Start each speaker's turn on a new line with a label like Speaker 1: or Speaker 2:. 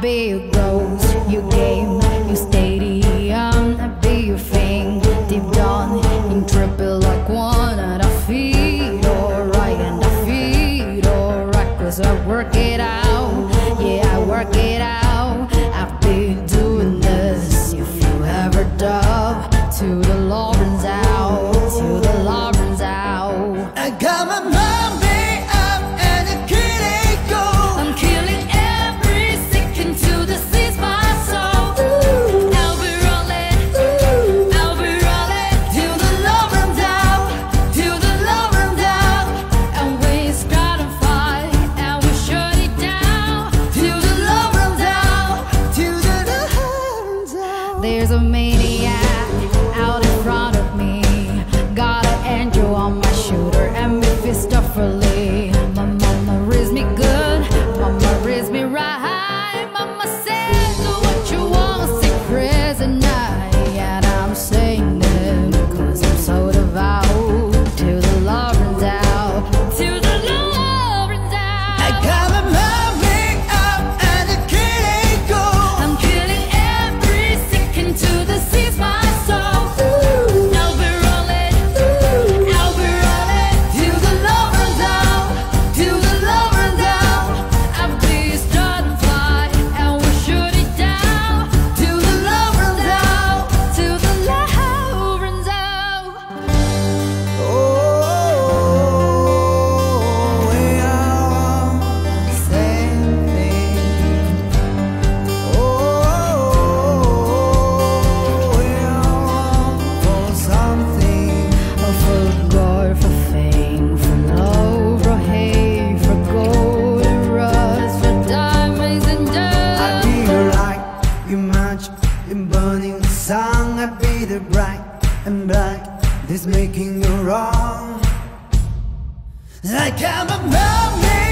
Speaker 1: I be your ghost, your
Speaker 2: In burning sun, I beat the bright and black. This making you wrong. Like I'm a mermaid.